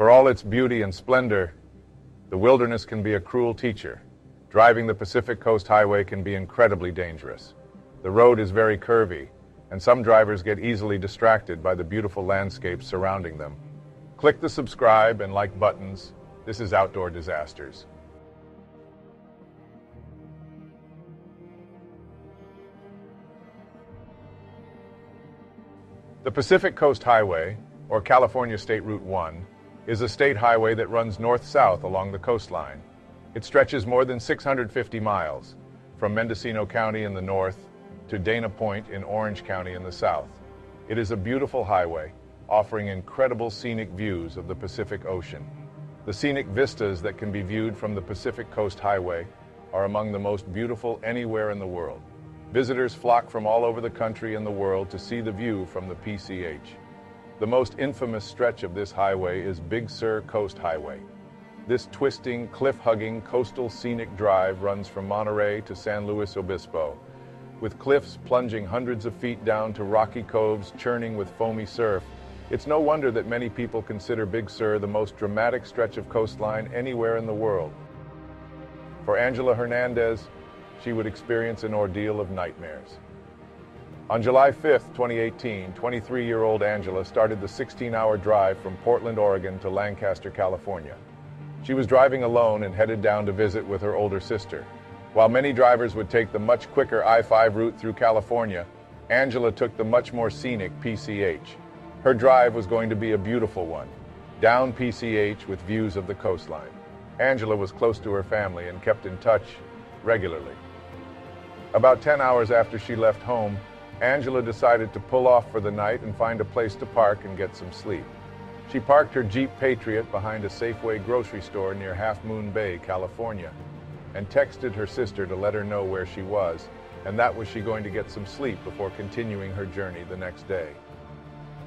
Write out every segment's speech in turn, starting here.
For all its beauty and splendor, the wilderness can be a cruel teacher. Driving the Pacific Coast Highway can be incredibly dangerous. The road is very curvy, and some drivers get easily distracted by the beautiful landscapes surrounding them. Click the subscribe and like buttons. This is Outdoor Disasters. The Pacific Coast Highway, or California State Route 1, is a state highway that runs north-south along the coastline. It stretches more than 650 miles, from Mendocino County in the north to Dana Point in Orange County in the south. It is a beautiful highway, offering incredible scenic views of the Pacific Ocean. The scenic vistas that can be viewed from the Pacific Coast Highway are among the most beautiful anywhere in the world. Visitors flock from all over the country and the world to see the view from the PCH. The most infamous stretch of this highway is Big Sur Coast Highway. This twisting, cliff-hugging coastal scenic drive runs from Monterey to San Luis Obispo, with cliffs plunging hundreds of feet down to rocky coves churning with foamy surf. It's no wonder that many people consider Big Sur the most dramatic stretch of coastline anywhere in the world. For Angela Hernandez, she would experience an ordeal of nightmares. On July 5, 2018, 23-year-old Angela started the 16-hour drive from Portland, Oregon to Lancaster, California. She was driving alone and headed down to visit with her older sister. While many drivers would take the much quicker I-5 route through California, Angela took the much more scenic PCH. Her drive was going to be a beautiful one, down PCH with views of the coastline. Angela was close to her family and kept in touch regularly. About 10 hours after she left home, Angela decided to pull off for the night and find a place to park and get some sleep. She parked her Jeep Patriot behind a Safeway grocery store near Half Moon Bay, California, and texted her sister to let her know where she was, and that was she going to get some sleep before continuing her journey the next day.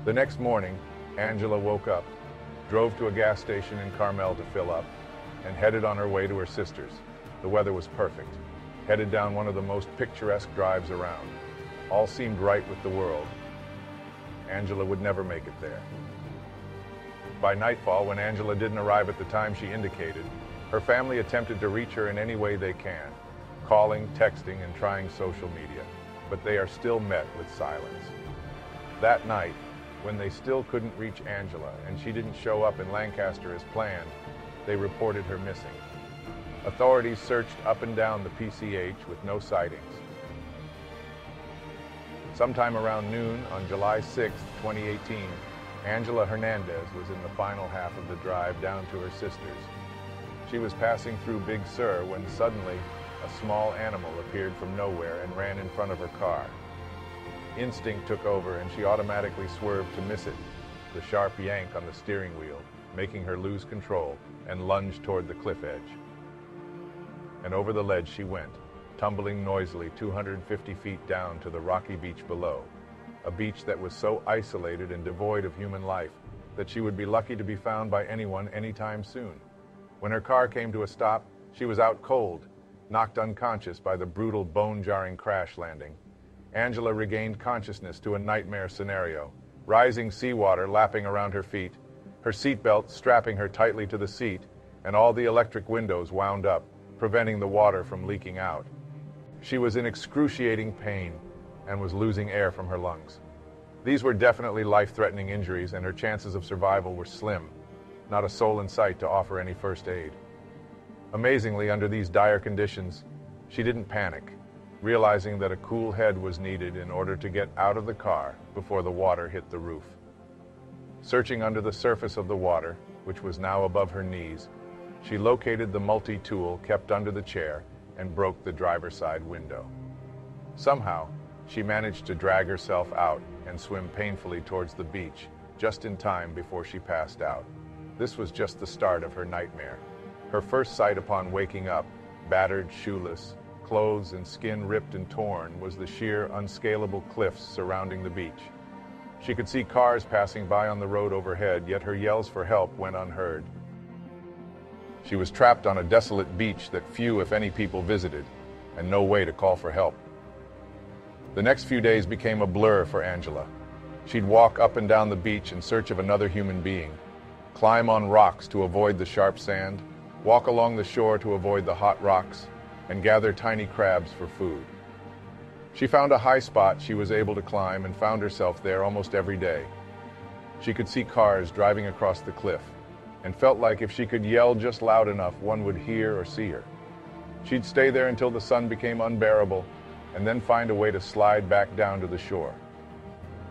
The next morning, Angela woke up, drove to a gas station in Carmel to fill up, and headed on her way to her sister's. The weather was perfect headed down one of the most picturesque drives around. All seemed right with the world. Angela would never make it there. By nightfall, when Angela didn't arrive at the time she indicated, her family attempted to reach her in any way they can, calling, texting, and trying social media, but they are still met with silence. That night, when they still couldn't reach Angela and she didn't show up in Lancaster as planned, they reported her missing. Authorities searched up and down the PCH with no sightings. Sometime around noon on July 6, 2018, Angela Hernandez was in the final half of the drive down to her sister's. She was passing through Big Sur when suddenly a small animal appeared from nowhere and ran in front of her car. Instinct took over and she automatically swerved to miss it, the sharp yank on the steering wheel, making her lose control and lunge toward the cliff edge and over the ledge she went, tumbling noisily 250 feet down to the rocky beach below, a beach that was so isolated and devoid of human life that she would be lucky to be found by anyone anytime soon. When her car came to a stop, she was out cold, knocked unconscious by the brutal bone-jarring crash landing. Angela regained consciousness to a nightmare scenario, rising seawater lapping around her feet, her seatbelt strapping her tightly to the seat, and all the electric windows wound up preventing the water from leaking out. She was in excruciating pain and was losing air from her lungs. These were definitely life-threatening injuries and her chances of survival were slim, not a soul in sight to offer any first aid. Amazingly, under these dire conditions, she didn't panic, realizing that a cool head was needed in order to get out of the car before the water hit the roof. Searching under the surface of the water, which was now above her knees, she located the multi-tool kept under the chair and broke the driver's side window. Somehow, she managed to drag herself out and swim painfully towards the beach, just in time before she passed out. This was just the start of her nightmare. Her first sight upon waking up, battered, shoeless, clothes and skin ripped and torn, was the sheer, unscalable cliffs surrounding the beach. She could see cars passing by on the road overhead, yet her yells for help went unheard. She was trapped on a desolate beach that few, if any, people visited, and no way to call for help. The next few days became a blur for Angela. She'd walk up and down the beach in search of another human being. climb on rocks to avoid the sharp sand, walk along the shore to avoid the hot rocks, and gather tiny crabs for food. She found a high spot she was able to climb and found herself there almost every day. She could see cars driving across the cliff and felt like if she could yell just loud enough, one would hear or see her. She'd stay there until the sun became unbearable and then find a way to slide back down to the shore.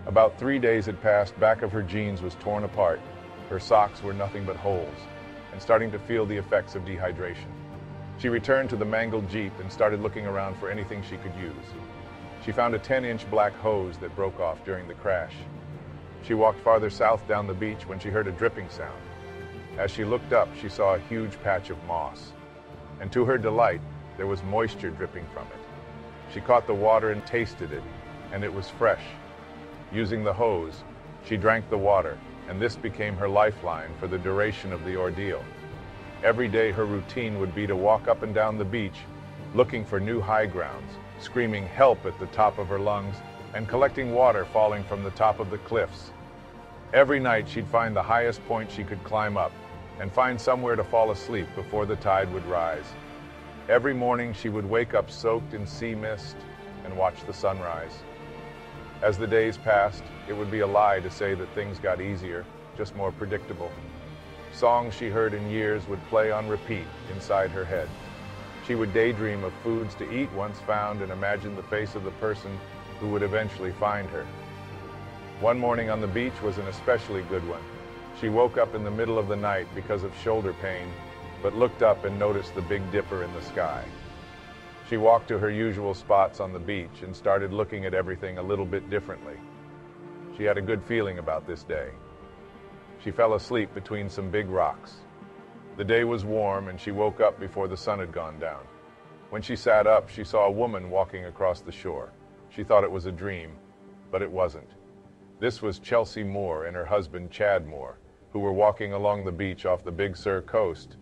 About three days had passed, back of her jeans was torn apart, her socks were nothing but holes, and starting to feel the effects of dehydration. She returned to the mangled Jeep and started looking around for anything she could use. She found a 10-inch black hose that broke off during the crash. She walked farther south down the beach when she heard a dripping sound. As she looked up, she saw a huge patch of moss. And to her delight, there was moisture dripping from it. She caught the water and tasted it, and it was fresh. Using the hose, she drank the water, and this became her lifeline for the duration of the ordeal. Every day her routine would be to walk up and down the beach, looking for new high grounds, screaming help at the top of her lungs, and collecting water falling from the top of the cliffs. Every night she'd find the highest point she could climb up and find somewhere to fall asleep before the tide would rise. Every morning she would wake up soaked in sea mist and watch the sunrise. As the days passed, it would be a lie to say that things got easier, just more predictable. Songs she heard in years would play on repeat inside her head. She would daydream of foods to eat once found and imagine the face of the person who would eventually find her. One morning on the beach was an especially good one. She woke up in the middle of the night because of shoulder pain, but looked up and noticed the Big Dipper in the sky. She walked to her usual spots on the beach and started looking at everything a little bit differently. She had a good feeling about this day. She fell asleep between some big rocks. The day was warm and she woke up before the sun had gone down. When she sat up, she saw a woman walking across the shore. She thought it was a dream, but it wasn't. This was Chelsea Moore and her husband, Chad Moore, who were walking along the beach off the Big Sur coast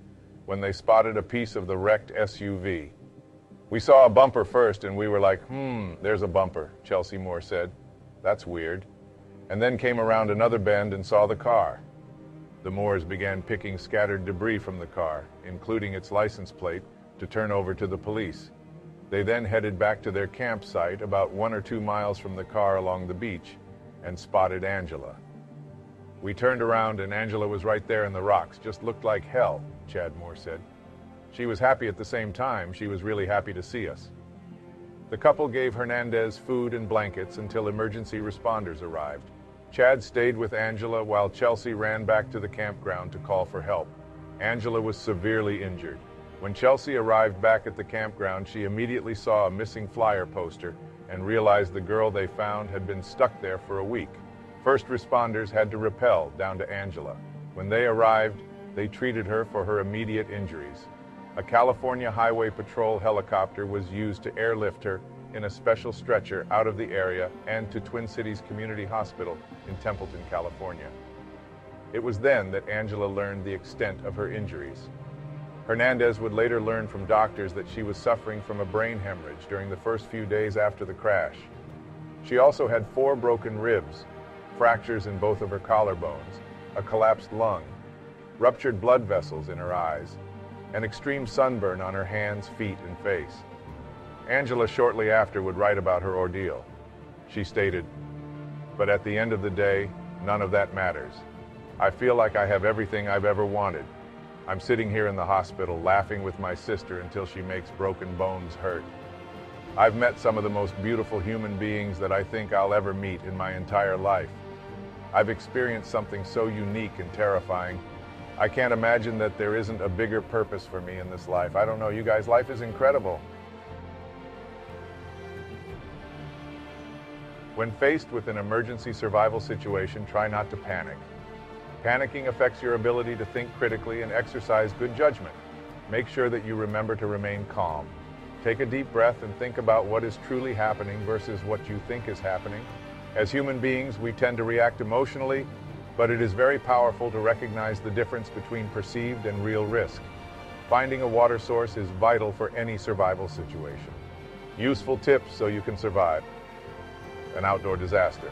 when they spotted a piece of the wrecked SUV. We saw a bumper first and we were like, hmm, there's a bumper, Chelsea Moore said. That's weird. And then came around another bend and saw the car. The Moores began picking scattered debris from the car, including its license plate, to turn over to the police. They then headed back to their campsite about one or two miles from the car along the beach and spotted Angela. We turned around and Angela was right there in the rocks. Just looked like hell, Chad Moore said. She was happy at the same time. She was really happy to see us. The couple gave Hernandez food and blankets until emergency responders arrived. Chad stayed with Angela while Chelsea ran back to the campground to call for help. Angela was severely injured. When Chelsea arrived back at the campground, she immediately saw a missing flyer poster and realized the girl they found had been stuck there for a week. First responders had to rappel down to Angela. When they arrived, they treated her for her immediate injuries. A California Highway Patrol helicopter was used to airlift her in a special stretcher out of the area and to Twin Cities Community Hospital in Templeton, California. It was then that Angela learned the extent of her injuries. Hernandez would later learn from doctors that she was suffering from a brain hemorrhage during the first few days after the crash. She also had four broken ribs, fractures in both of her collarbones, a collapsed lung, ruptured blood vessels in her eyes, and extreme sunburn on her hands, feet, and face. Angela shortly after would write about her ordeal. She stated, But at the end of the day, none of that matters. I feel like I have everything I've ever wanted, I'm sitting here in the hospital laughing with my sister until she makes broken bones hurt. I've met some of the most beautiful human beings that I think I'll ever meet in my entire life. I've experienced something so unique and terrifying. I can't imagine that there isn't a bigger purpose for me in this life. I don't know, you guys, life is incredible. When faced with an emergency survival situation, try not to panic. Panicking affects your ability to think critically and exercise good judgment. Make sure that you remember to remain calm. Take a deep breath and think about what is truly happening versus what you think is happening. As human beings, we tend to react emotionally, but it is very powerful to recognize the difference between perceived and real risk. Finding a water source is vital for any survival situation. Useful tips so you can survive an outdoor disaster.